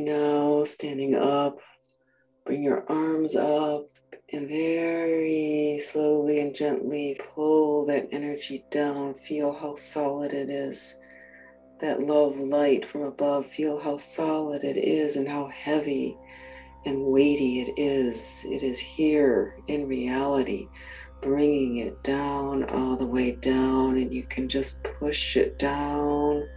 Now, standing up, bring your arms up and very slowly and gently pull that energy down. Feel how solid it is. That love light from above, feel how solid it is and how heavy and weighty it is. It is here in reality, bringing it down, all the way down, and you can just push it down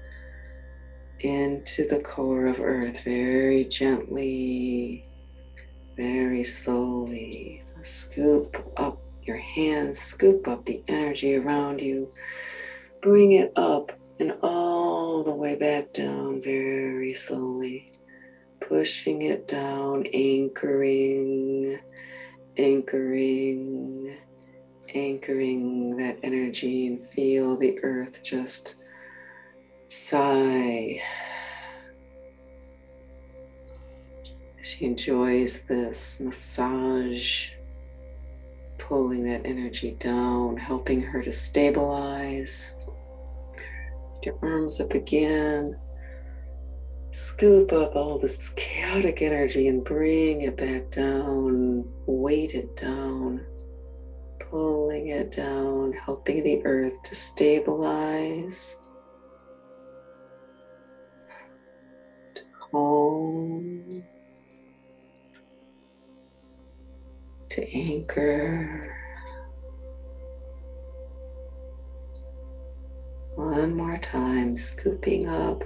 into the core of Earth very gently, very slowly. Scoop up your hands, scoop up the energy around you, bring it up and all the way back down very slowly. Pushing it down, anchoring, anchoring, anchoring that energy, and feel the earth just sigh. She enjoys this massage, pulling that energy down, helping her to stabilize. Your arms up again. Scoop up all this chaotic energy and bring it back down, weight it down, pulling it down, helping the earth to stabilize. Home to anchor. One more time, scooping up,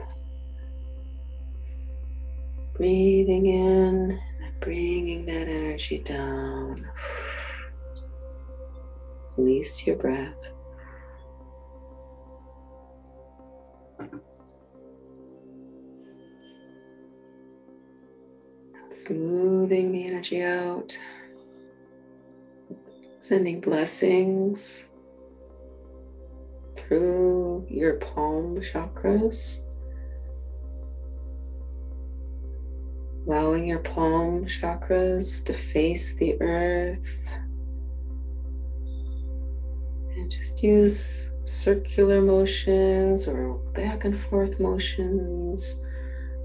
breathing in and bringing that energy down. Release your breath. Smoothing the energy out, sending blessings through your palm chakras, allowing your palm chakras to face the earth. And just use circular motions or back and forth motions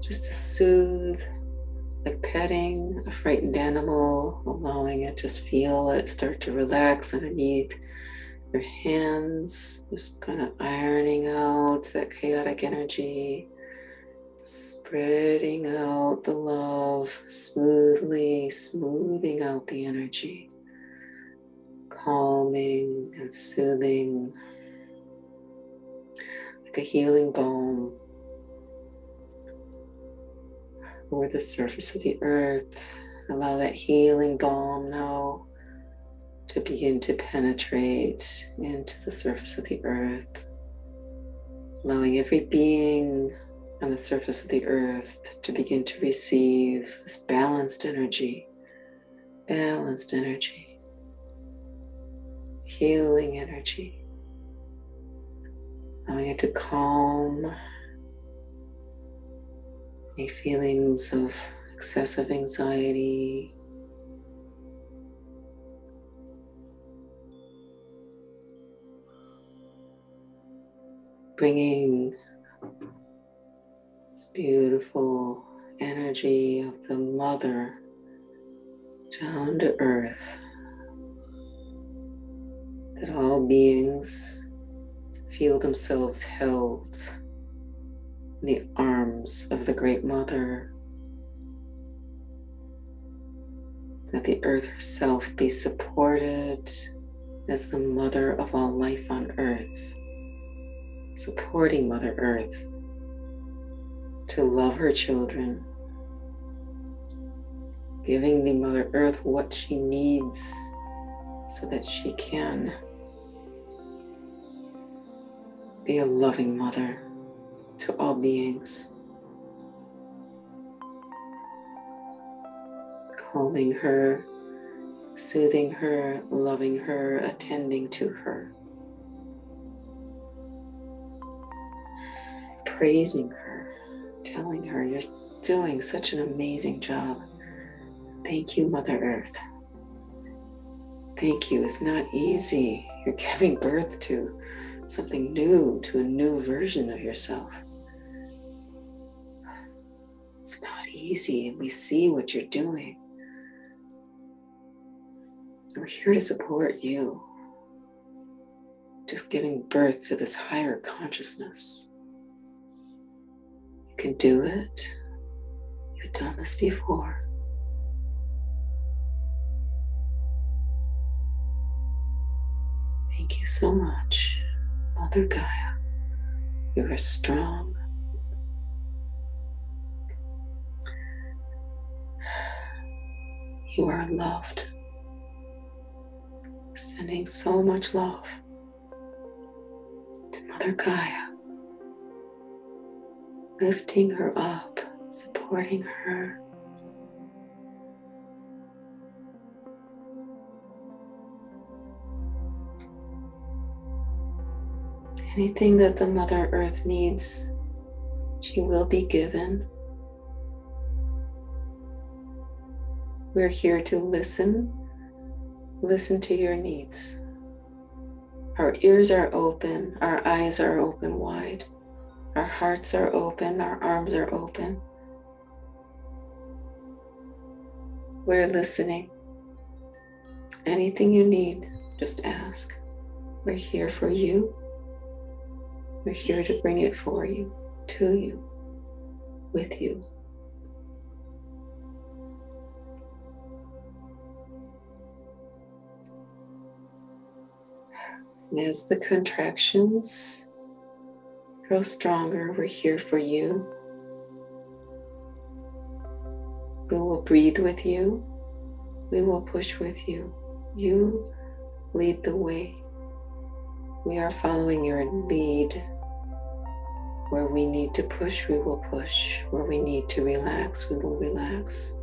just to soothe like petting a frightened animal, allowing it just feel it start to relax underneath your hands, just kind of ironing out that chaotic energy, spreading out the love smoothly, smoothing out the energy, calming and soothing, like a healing balm over the surface of the earth. Allow that healing balm now to begin to penetrate into the surface of the earth, allowing every being on the surface of the earth to begin to receive this balanced energy, balanced energy, healing energy, allowing it to calm any feelings of excessive anxiety. Bringing this beautiful energy of the mother down to earth. That all beings feel themselves held the arms of the Great Mother. That the earth herself be supported as the mother of all life on earth, supporting Mother Earth to love her children, giving the Mother Earth what she needs so that she can be a loving mother to all beings. Calming her, soothing her, loving her, attending to her. Praising her, telling her you're doing such an amazing job. Thank you, Mother Earth. Thank you. It's not easy. You're giving birth to something new, to a new version of yourself. Easy and we see what you're doing. We're here to support you. Just giving birth to this higher consciousness. You can do it. You've done this before. Thank you so much, Mother Gaia. You are strong. You are loved. Sending so much love to Mother Gaia, lifting her up, supporting her. Anything that the Mother Earth needs, she will be given. We're here to listen, listen to your needs. Our ears are open, our eyes are open wide, our hearts are open, our arms are open. We're listening. Anything you need, just ask. We're here for you. We're here to bring it for you, to you, with you. And as the contractions grow stronger, we're here for you. We will breathe with you. We will push with you. You lead the way. We are following your lead. Where we need to push, we will push. Where we need to relax, we will relax.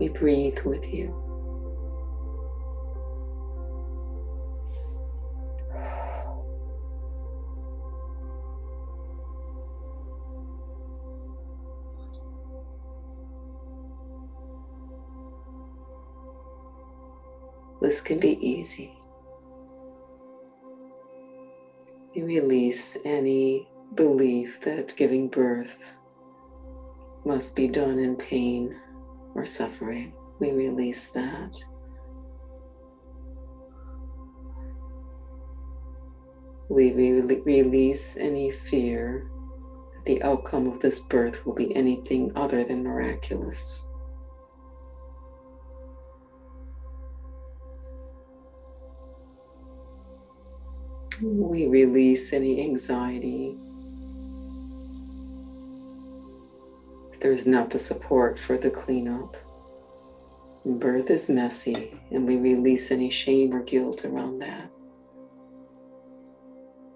We breathe with you. This can be easy. You release any belief that giving birth must be done in pain or suffering. We release that. We re- release any fear that the outcome of this birth will be anything other than miraculous. We release any anxiety. If there's not the support for the cleanup. Birth is messy, and we release any shame or guilt around that.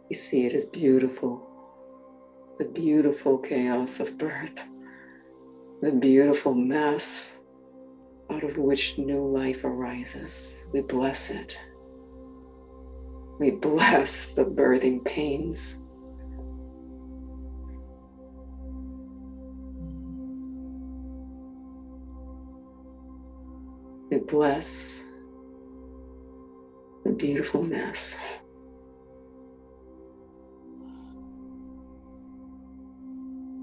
We see it as beautiful the beautiful chaos of birth, the beautiful mess out of which new life arises. We bless it. We bless the birthing pains. We bless the beautiful mess.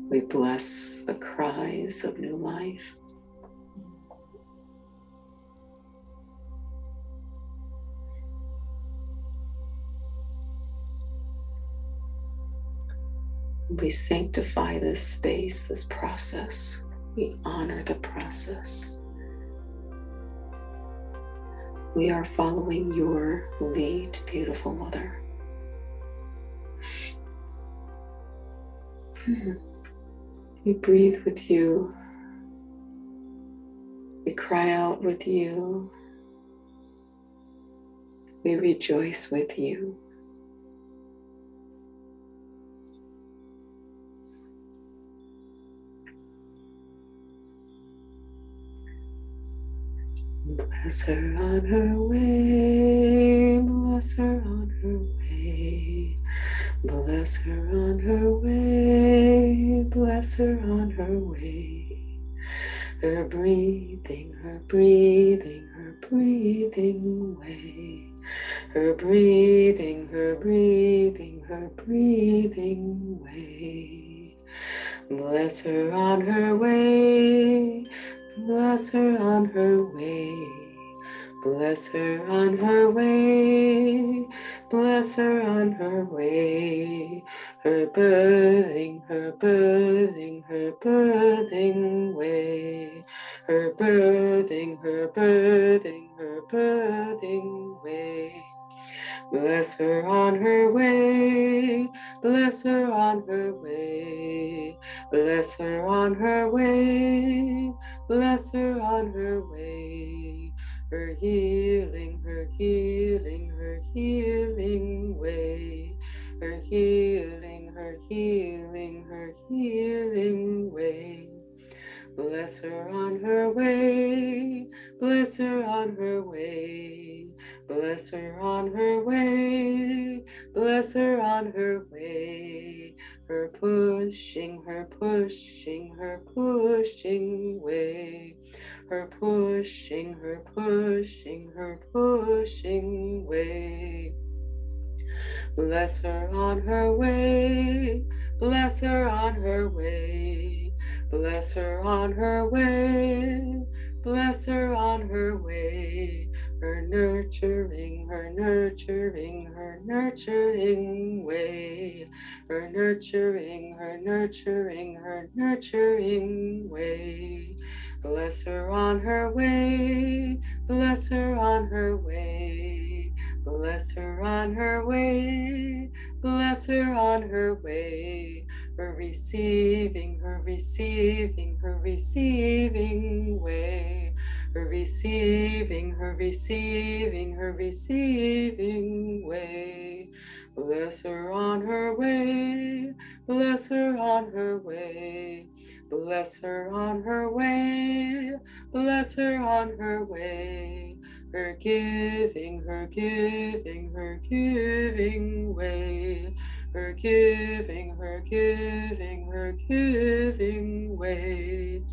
We bless the cries of new life. We sanctify this space, this process. We honor the process. We are following your lead, beautiful mother. Hmm. We breathe with you. We cry out with you. We rejoice with you. Bless her on her way, bless her on her way, bless her on her way, bless her on her way. Her breathing, her breathing, her breathing way. Her breathing, her breathing, her breathing way. Bless her on her way. Bless her on her way. Bless her on her way. Bless her on her way. Her birthing, her birthing, her birthing way. Her birthing, her birthing, her birthing way. Bless her on her way, bless her on her way, bless her on her way, bless her on her way. Her healing, her healing, her healing way. Her healing, her healing, her healing way. Bless her on her way, bless her on her way. Bless her on her way, bless her on her way. Her pushing, her pushing, her pushing way. Her pushing, her pushing, her pushing way. Bless her on her way, bless her on her way. Bless her on her way, bless her on her way her nurturing, her nurturing, her nurturing way, her nurturing, her nurturing, her nurturing way. Bless her on her way, bless her on her way, bless her on her way, bless her on her way. Her receiving, her receiving, her receiving way. Her receiving, her receiving, her receiving way. Bless her on her way, bless her on her way, bless her on her way, bless her on her way. Her giving, her giving, her giving way, her giving, her giving, her giving way.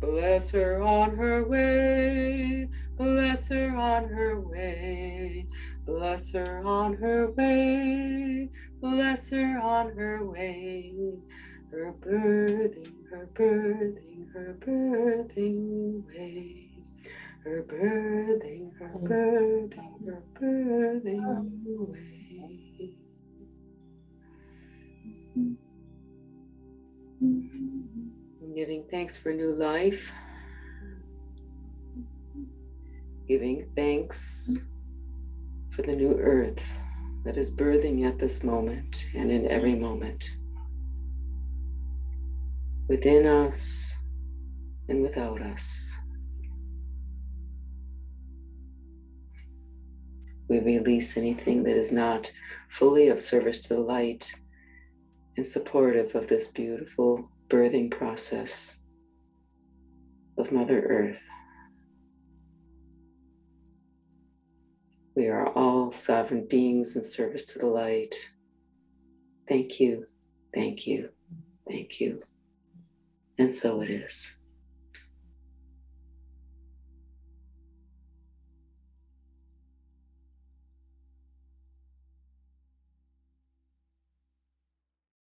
Bless her on her way, bless her on her way, bless her on her way, bless her on her way. Her birthing, her birthing, her birthing way. Her birthing, her birthing, her birthing way. Giving thanks for new life. Giving thanks for the new earth that is birthing at this moment and in every moment. Within us and without us. We release anything that is not fully of service to the light and supportive of this beautiful birthing process of Mother Earth. We are all sovereign beings in service to the light. Thank you, thank you, thank you. And so it is.